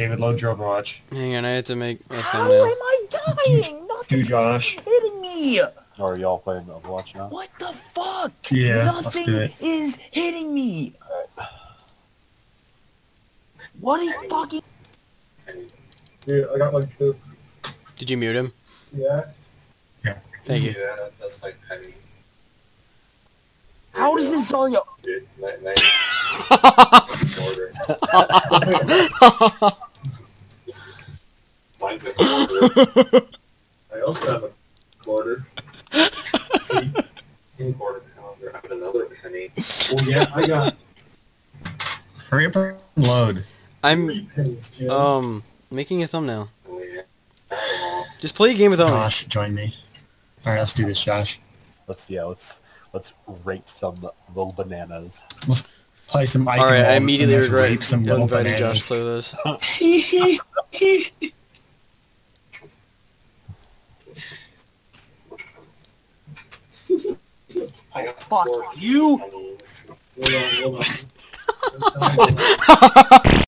David, load your Overwatch. Hang on, I have to make a How thumbnail. am I dying? Nothing Do Josh. hitting me. Or are y'all playing Overwatch now? What the fuck? Yeah, Nothing let's do it. is hitting me. What a fucking Dude, I got like two. Did you mute him? Yeah. Yeah. Thank you. Yeah, that's my penny. How does this Zarya? Dude, night, night. Mine's a quarter. I also have a quarter. See? In quarter pounder. I have another penny. Oh yeah, I got Hurry up and load. I'm three um making a thumbnail. oh yeah. Just play a game with Owen. Josh, join me. All right, let's do this, Josh. Let's yeah, let's let's rape some little bananas. Let's play some Ike All right, I immediately regret rape some little inviting Josh bananas. to this. I got Fuck you. Hold on, hold on.